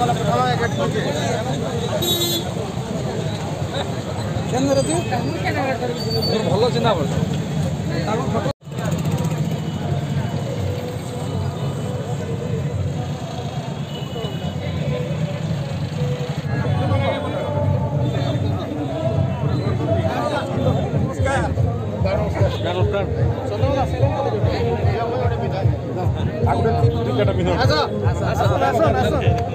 ଭଲ ଚିହ୍ନା ପଡ଼ୁଛି Agora tem tudo que era menor. Azul, azul, azul, azul.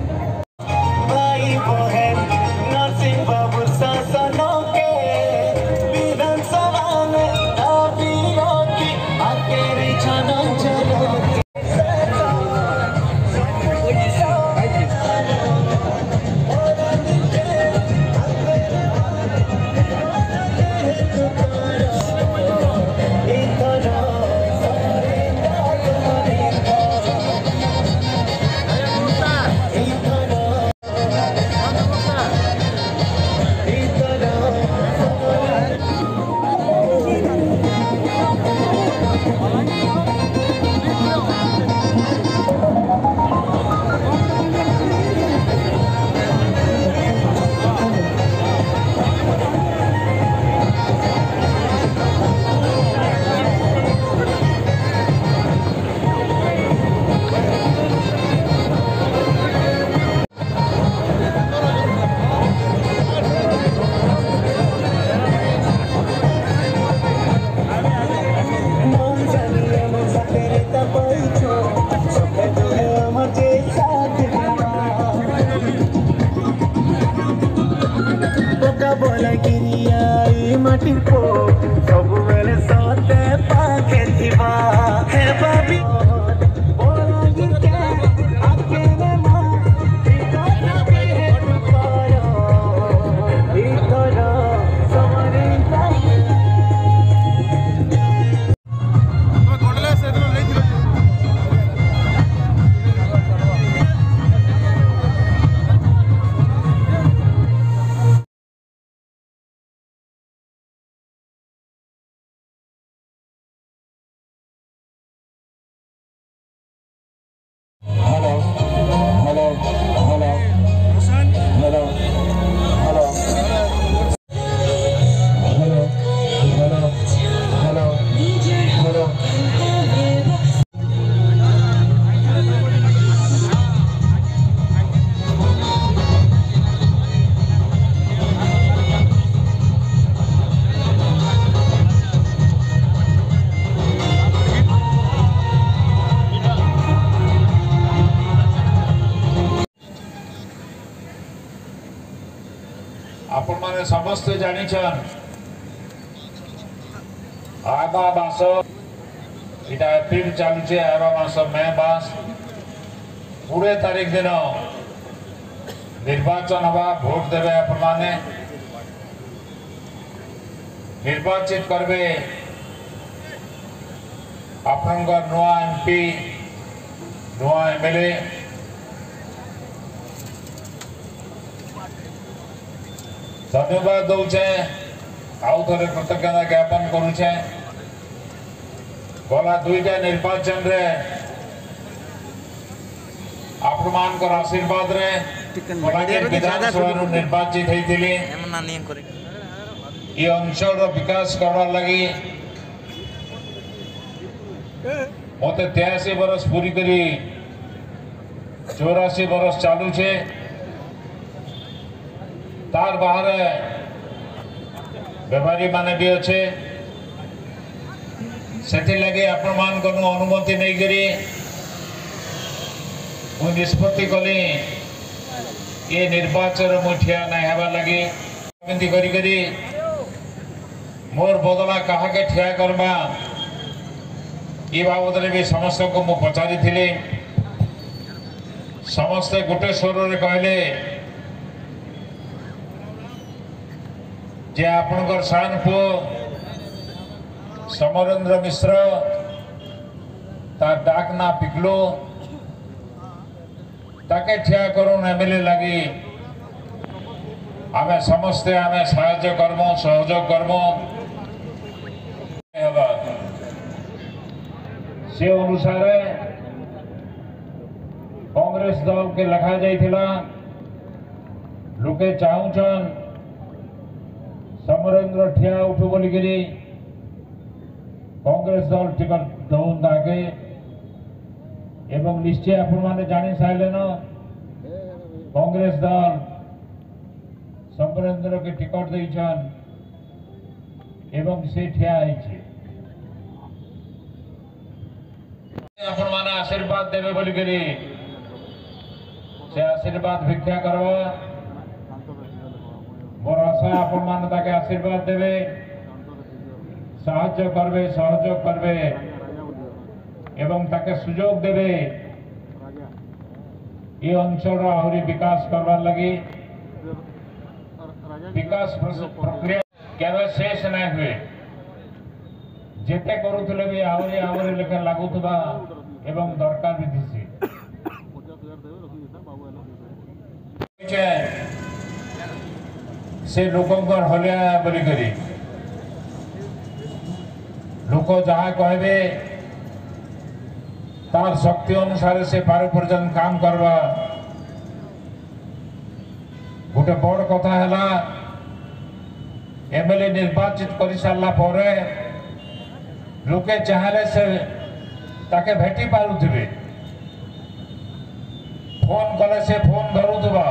समस्ते जान आगामस इटा एप्रिल चलचे आगामस मे मस कड़े तारीख दिन निर्वाचन हवा भोट देवे अपने निर्वाचित करवे आपण नुआ एमपी नुआ एमएलए સદુબા દોચે આવતરે પ્રતંગાના ગ્યાપન કરું છે કોલા 2 જે નિર્વાચન રે આપુમાન કો આશીર્વાદ રે ભાઈઓ બેન દ્વારા ચૂનચિત થઈ થીલી કે આંચલનો વિકાસ કરવા લાગી ઓતે 83 વર્ષ પૂરી કરી 84 વર્ષ ચાલુ છે তাৰ বাহিৰে বেপাৰী মানে বি অছে ସେଥିଲାଗି ଆପଣମାନଙ୍କନୁ ଅନୁମତି ନେଇକରି ମୁଁ ନିଷ୍ପତ୍ତି କଲି ଏ ନିର୍ବାଚନ ମୁଁ ଠିଆ ନାଇଁ ହେବା ଲାଗି ଏମିତି କରିକରି ମୋର ବଦଲା କାହାକେ ଠିଆ କର୍ମା ଏ ବାବଦରେ ବି ସମସ୍ତଙ୍କୁ ମୁଁ ପଚାରିଥିଲି ସମସ୍ତେ ଗୋଟେ ସ୍ୱରରେ କହିଲେ जे आपण सान पु समरेन्द्र मिश्र तार डाक ना पिकलो ताके ठिया करून एमएलए लागी आमे समस्ते आमे सहाय्य करमो सहयोग करमो से अनुसार कांग्रेस दल के लखा जाइला लोके चाहूचन ସମରେନ୍ଦ୍ର ଠିଆ ଉଠୁ ବୋଲିକିରି କଂଗ୍ରେସ ଦଳ ଟିକଟ ଦଉନ୍ ତାକେ ଏବଂ ନିଶ୍ଚୟ ଆପଣମାନେ ଜାଣି ସାରିଲେନ କଂଗ୍ରେସ ଦଳ ସମରେନ୍ଦ୍ରକେ ଟିକଟ ଦେଇଛନ୍ ଏବଂ ସେ ଠିଆ ହେଇଛି ଆପଣମାନେ ଆଶୀର୍ବାଦ ଦେବେ ବୋଲିକିରି ସେ ଆଶୀର୍ବାଦ ଭିକ୍ଷା କରବା भरोसा आपण मान आशीर्वाद देवे सहज करवे सुजोग देवे अंचल आहरी विकास करवार लगे विकास प्रक्रिया शेष ना हुए जिते करूले भी आहरी आहरी लेखे लगुवा दरकार भी दिशे ସେ ଲୋକଙ୍କର ହଲିଆ ବୋଲିକରି ଲୋକ ଯାହା କହିବେ ତାର ଶକ୍ତି ଅନୁସାରେ ସେ ପାର ପର୍ଯ୍ୟନ୍ତ କାମ କରିବା ଗୋଟେ ବଡ଼ କଥା ହେଲା ଏମ୍ଏଲ୍ଏ ନିର୍ବାଚିତ କରିସାରିଲା ପରେ ଲୋକେ ଚାହିଁଲେ ସେ ତାକେ ଭେଟି ପାରୁଥିବେ ଫୋନ୍ କଲେ ସେ ଫୋନ୍ ଧରୁଥିବା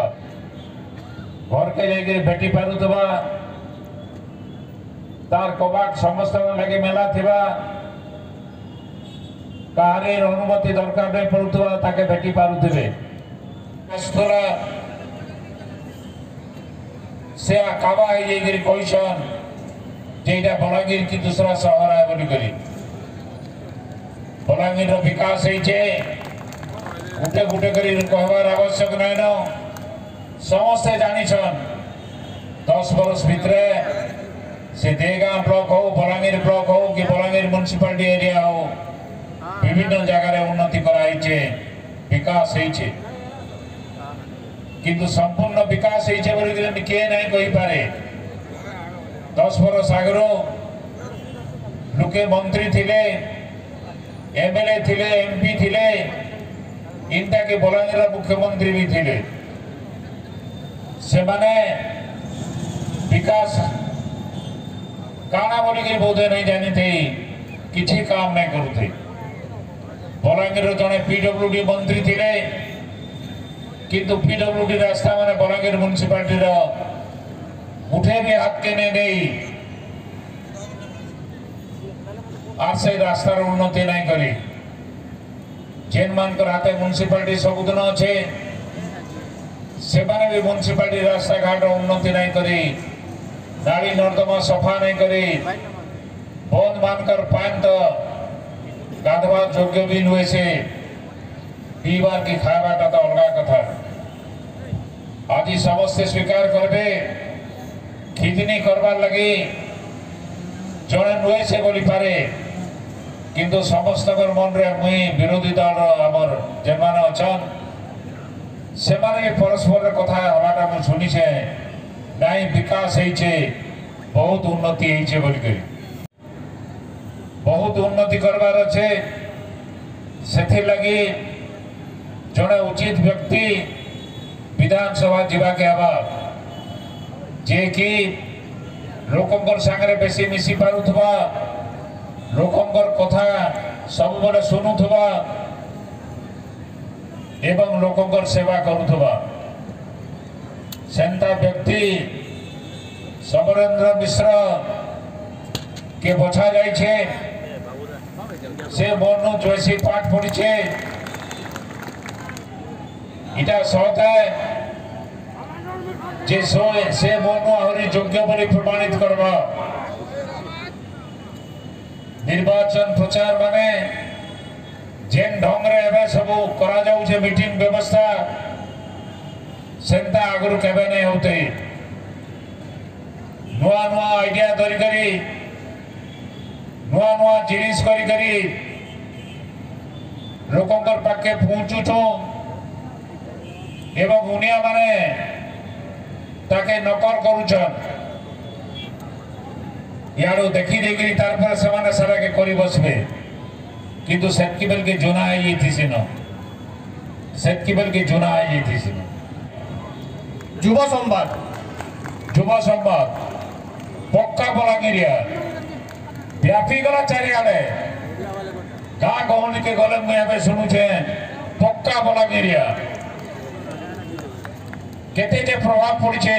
ঘরকে के ভেটি भेटी তার কবাট সমস্ত লাগে মেলা मेला थिबा অনুমতি দরকার নেই পড়ু তাকে ভেটি পারুবে সে কাবা হয়ে যাই কইসন যে এটা বলাঙ্গীর কি দুসরা সহর বলি করি বলাঙ্গীর বিকাশ হয়েছে গোটে গোটে করে কহবার আবশ্যক নয় না ସମସ୍ତେ ଜାଣିଛନ୍ ଦଶ ବର୍ଷ ଭିତରେ ସେ ଦେଗାଁ ବ୍ଲକ ହଉ ବଲାଙ୍ଗୀର ବ୍ଲକ ହଉ କି ବଲାଙ୍ଗୀର ମ୍ୟୁନିସିପାଲିଟି ଏରିଆ ହଉ বিভিন্ন জায়গায় উন্নতি করা হয়েছে বিকাশ হয়েছে কিন্তু সম্পূর্ণ বিকাশ হয়েছে বলে কে নাই কইপারে দশ বরষ আগর লোকে মন্ত্রী থিলে এমএলএ থিলে এমপি থিলে ইনটাকে বলাঙ্গীর মুখ্যমন্ত্রী বি থিলে ସେମାନେ ବିକାଶ କାଣା ବୋଲିକିରି ବୋଧେ ନାଇଁ ଜାଣିଥାଇ କିଛି କାମ ନାଇଁ କରୁଥାଇ ବଲାଙ୍ଗୀରର ଜଣେ ଡି ମନ୍ତ୍ରୀ ଥିଲେ କିନ୍ତୁ ପିଡବ୍ଲ୍ୟୁଡି ରାସ୍ତା ମାନେ ବଲାଙ୍ଗୀର ମ୍ୟୁନିସିପାଲିଟିର ମୁଠେ ବି ହାତକେ ନେଇ ନେଇ আর সেই রাস্তার উন্নতি নাই করে যে ହାତେ ମ୍ୟୁନିସିପାଲିଟି ସବୁଦିନ ଅଛେ ସେମାନେ ବି ମ୍ୟୁନିସିପାଲିଟି ରାସ୍ତାଘାଟ ଉନ୍ନତି ନାଇଁ କରି ନାଳି ନର୍ଦ୍ଦମା ସଫା ନାଇଁ କରି ବନ୍ଧ ମାନଙ୍କର ପାଣି ତ ଗାଧବା ଯୋଗ୍ୟ ବି ନୁହେଁ ସେ ପିଇବାର କି ଖାଇବାଟା ତ ଅଲଗା କଥା ଆଜି ସମସ୍ତେ ସ୍ୱୀକାର କରିବେ ଖିଦିନି করবার লাগି ଜଣେ ନୁହେଁ ସେ ବୋଲିପାରେ କିନ୍ତୁ ସମସ୍ତଙ୍କର ମନରେ ମୁଇଁ ବିରୋଧୀ ଦଳର ଆମର ଯେମାନେ ଅଛନ୍ ସେମାନେ ପରସ୍ପରର କଥା ହେବାଟା ମୁଁ ଶୁଣିଛେ ନାଇଁ ବିକାଶ ହେଇଛେ ବହୁତ ଉନ୍ନତି ହେଇଛେ ବୋଲିକରି ବହୁତ ଉନ୍ନତି କରବାର ଅଛେ ସେଥିର୍ଲାଗି ଜଣେ ଉଚିତ ବ୍ୟକ୍ତି ବିଧାନସଭା ଯିବାକେ ହେବା ଯିଏକି ଲୋକଙ୍କର ସାଙ୍ଗରେ ବେଶୀ ମିଶି ପାରୁଥିବା ଲୋକଙ୍କର କଥା ସବୁବେଳେ ଶୁଣୁଥିବା ଏବଂ ଲୋକଙ୍କର ସେବା କରୁଥିବା ସେନ୍ତା ବ୍ୟକ୍ତି ସମରେନ୍ଦ୍ର ମିଶ୍ର কে বোঝা যাইছে সে বর্ণ জয়সী পাঠ পড়িছে এটা সহকায় যে সে বর্ণ আহরি যোগ্য বলে প্রমাণিত করব নির্বাচন প্রচার মানে যে ঢঙ্গরে ସବୁ କରାଯାଉଛେ ମିଟିଂ ବ୍ୟବସ୍ଥା ସେନ୍ତା ଆଗରୁ କେବେ ନାଇଁ ହଉଥାଇ ନୂଆ ନୂଆ ଆଇଡିଆ ଧରିକରି ନୂଆ ନୂଆ ଜିନିଷ କରିକରି ଲୋକଙ୍କର ପାଖେ ପହଞ୍ଚୁଛୁ এবং উনিয়া মানে তাকে নকল করুছন ইয়ারু দেখি দেখি তারপরে সেমানে সেটাকে করে বসবে কিন্তু জোনা સતકીબલকে જોનાઈ હતી સિનો સતકીબલকে જોનાઈ હતી না যুব সংবাদ যুব সংবাদ পক্কা বলাঙ্গিরিয়া ব্যাপি গলা চারিয়ালে গা গহলিকে গলে মুই এবে শুনুছেন পক্কা বলাঙ্গিরিয়া কেতে যে প্রভাব পড়ছে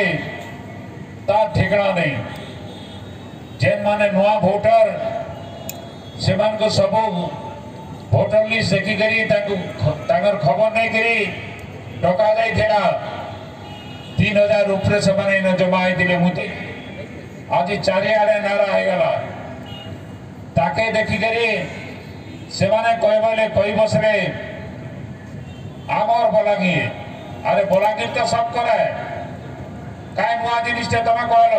তার ঠিকানা নেই যে মানে নয়া ভোটার সেমানকে সব ଭୋଟର ଲିଷ୍ଟ ଦେଖିକରି ତାଙ୍କୁ ତାଙ୍କର ଖବର ନେଇକରି ଡକାଯାଇଥିଲା ତିନି ହଜାର ଉପରେ ସେମାନେ ଏଇନା ଜମା ହେଇଥିଲେ ମୋତେ ଆଜି ଚାରିଆଡ଼େ ନାରା ହେଇଗଲା ତାକେ ଦେଖିକରି ସେମାନେ କହିବଲେ କହିବସରେ ଆମର ବଲାଙ୍ଗୀର ଆରେ ବଲାଙ୍ଗୀର ତ ସବ କରେ କାହିଁ ନୂଆ ଜିନିଷଟା ତମେ କହିଲ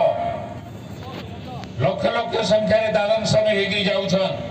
ଲକ୍ଷ ଲକ୍ଷ ସଂଖ୍ୟାରେ ଦାଦନ ଶ୍ରମିକ ହେଇକି ଯାଉଛନ୍ତି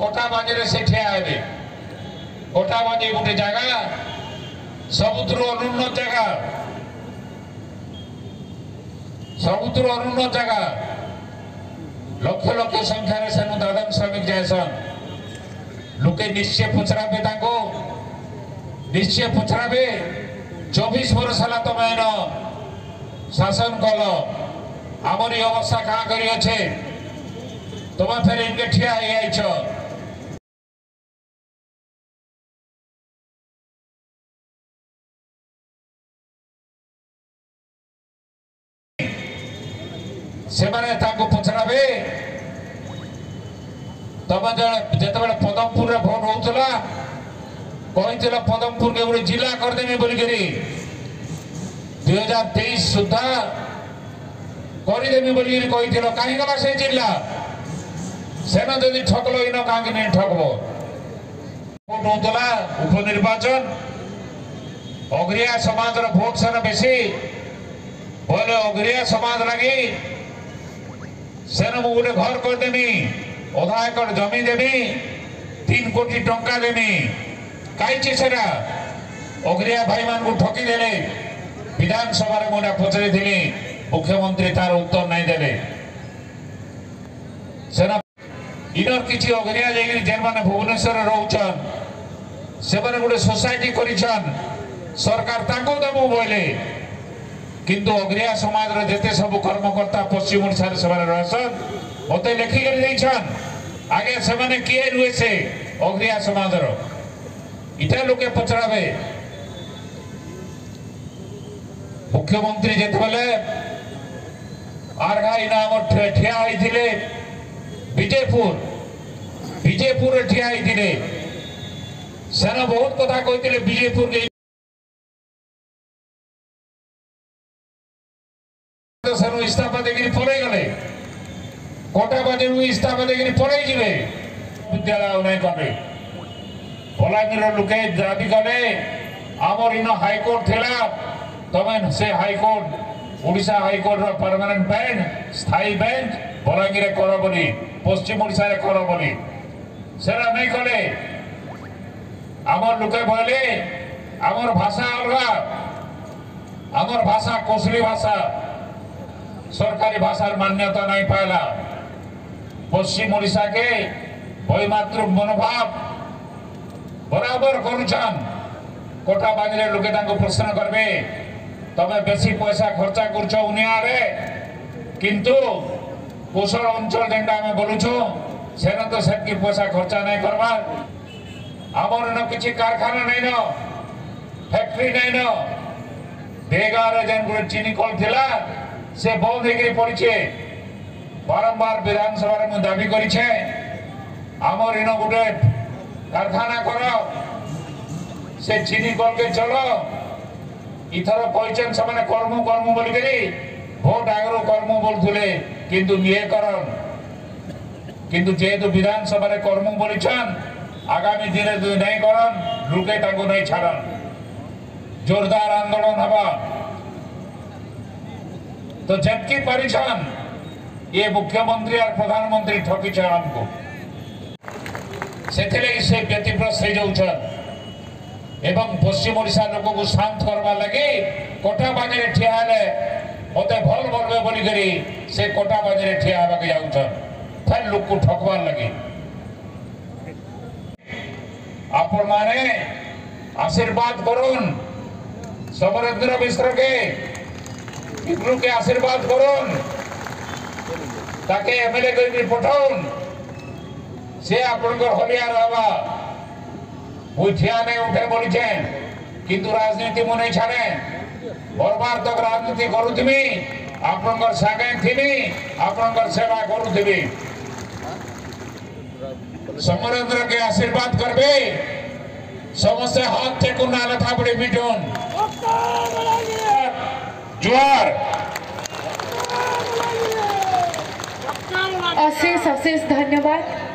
ଗୋଟା বাজারে সে ঠেয়া হবে ଗୋଟା বাজে গোটে জায়গা সমুদ্র অনুন্ন জায়গা সমুদ্র অনুন্ন জায়গা লক্ষ লক্ষ সংখ্যার সেন দাদন শ্রমিক যাইছন লোকে নিশ্চয় পচরাবে তাকে নিশ্চয় পচরাবে চব্বিশ বর্ষ হল তুমি এন শাসন কল আমার এই অবস্থা কাঁ করে অছে তোমার ফের এনকে ঠিয়া হয়ে যাইছ ସେମାନେ ତାଙ୍କୁ ପଚରାବେ ତମେ ଯେତେବେଳେ ପଦମପୁରରେ ଭୋଟ ହଉଥିଲା କହିଥିଲ ପଦମପୁରକେ ଗୋଟେ ଜିଲ୍ଲା କରିଦେମି ବୋଲିକିରି ଦୁଇ ହଜାର ତେଇଶ ସୁଦ୍ଧା କରିଦେମି ବୋଲିକିରି କହିଥିଲ କାହିଁକି ବା ସେ ଜିଲ୍ଲା ସେନ ଯଦି ଠକଲ ଇନ କାହିଁକି ନେଇ ଠକବ ଭୋଟ ହଉଥିଲା ଉପନିର୍ବାଚନ ଅଗ୍ରିଆ ସମାଜର ଭୋଟ ସେନ ବେଶୀ ବୋଇଲେ ଅଗ୍ରିଆ ସମାଜ ଲାଗି ସେନ ମୁଁ ଗୋଟେ ଘର କରିଦେମି ଅଧା ଏକର ଜମି ଦେମି ତିନି କୋଟି ଟଙ୍କା ଦେମି କାହିଁଛି ସେଟା ଅଗ୍ରିଆ ଭାଇମାନଙ୍କୁ ଠକିଦେଲେ ବିଧାନସଭାରେ ମୁଁ ଏଇଟା ପଚାରିଥିଲି ମୁଖ୍ୟମନ୍ତ୍ରୀ ତାର ଉତ୍ତର ନାହିଁ ଦେଲେ ସେନା ଇନର କିଛି ଅଗ୍ରିଆ ଯାଇକରି ଯେମାନେ ଭୁବନେଶ୍ୱରରେ ରହୁଛନ୍ ସେମାନେ ଗୋଟେ ସୋସାଇଟି କରିଛନ୍ ସରକାର ତାଙ୍କୁ ଦେବୁ ବୋଇଲେ কিন্তু ଅଗ୍ରିଆ ସମାଜର ଯେତେ ସବୁ କର୍ମକର୍ତ୍ତା ପଶ୍ଚିମ ଓଡ଼ିଶାରେ ସେମାନେ ରହିସନ୍ ମୋତେ ଲେଖିକରି ଦେଇଛନ୍ ଆଗେ ସେମାନେ କିଏ ରୁହେ ସେ ଅଗ୍ରିଆ ସମାଜର ଇଟା ଲୋକେ ପଚରାବେ ମୁଖ୍ୟମନ୍ତ୍ରୀ ଯେତେବେଳେ ଆର୍ଘା ଇନା ଆମର ଠିଆ ହେଇଥିଲେ ବିଜେପୁର ବିଜେପୁରରେ ଠିଆ ହେଇଥିଲେ ସେନ ବହୁତ କଥା କହିଥିଲେ ବିଜେପୁର ಸ್ಟಾಫ್ ಅದಕ್ಕೆ ಪೊರೆಗಳೇ কটা বাজে ওই স্টাফ দেখে পড়াই দিবে বিদ্যালয় নাই কবে বলাঙ্গীর লোকে দাবি করে আমার ইন হাইকোর্ট থিলা তবে সে হাইকোর্ট ওড়িশা হাইকোর্টর পার্মানেন্ট বেঞ্চ স্থায়ী বেঞ্চ বলাঙ্গীরে কর বলি পশ্চিম ওড়িশার কর বলি সেটা নাই কলে আমার লোকে বলে আমার ভাষা অলগা আমার ভাষা কোশলি ভাষা সরকারি ভাষার মান্যতা নাই পাইলা পশ্চিম ওড়িশাকে বইমাত্র মনোভাব বরাবর করুছন কোটা বাঙিলে লোকে তাঁকু প্রশ্ন করবে তবে বেশি পয়সা খরচা করছ উনিয়ারে কিন্তু কুশল অঞ্চল যেটা আমি বলুছু সেন তো সেটি পয়সা খরচা নাই করবার আমার ন কিছু কারখানা নাই না ফ্যাক্টরি নাই না বেগারে যে চিনি কল থিলা ସେ ବନ୍ଦ ହେଇକରି ପଡ଼ିଛେ ବାରମ୍ବାର ବିଧାନସଭାରେ ମୁଁ ଦାବି କରିଛେ ଆମର ଇନ ଗୋଟେ କାରଖାନା କର ସେ ଚିନି କଲକେ ଚଳ ଇଥର କହିଛନ୍ତି ସେମାନେ କର୍ମ କର୍ମ ବୋଲିକରି ଭୋଟ ଆଗରୁ କର୍ମ ବୋଲୁଥିଲେ କିନ୍ତୁ ଇଏ କରନ୍ কিন্তু যেহেতু বিধানসভায় কর্ম বলেছেন আগামী দিনে যদি নাই করেন লোকে তাকে নাই ছাড়ান জোরদার আন্দোলন হবা तो जबकि परिजन ये मुख्यमंत्री और प्रधानमंत्री ठकी को से एवं पश्चिम ओडा लोक को शांत करवा लगे कटा बाजी ठिया मत भल मरवे बोलिकी से कटा बाजी ठिया हे जाऊन फिर लोक को ठकवार लगे आप आशीर्वाद कर समरेन्द्र मिश्र के ইবনুকে আশীর্বাদ করুন তাকে এমএলএ করে পঠাউন সে আপনার হলিয়ার বাবা বুঝিয়ানে উঠে বলছেন কিন্তু রাজনীতি মনে ছাড়ে বরবার তো রাজনীতি করুথিবি আপনার সাগে থিবি আপনার সেবা করুথিবি সমরেন্দ্রকে আশীর্বাদ করবে সমস্ত হাত থেকে না লেখা পড়ে মিটুন जोहार अशेष अशेष धन्यवाद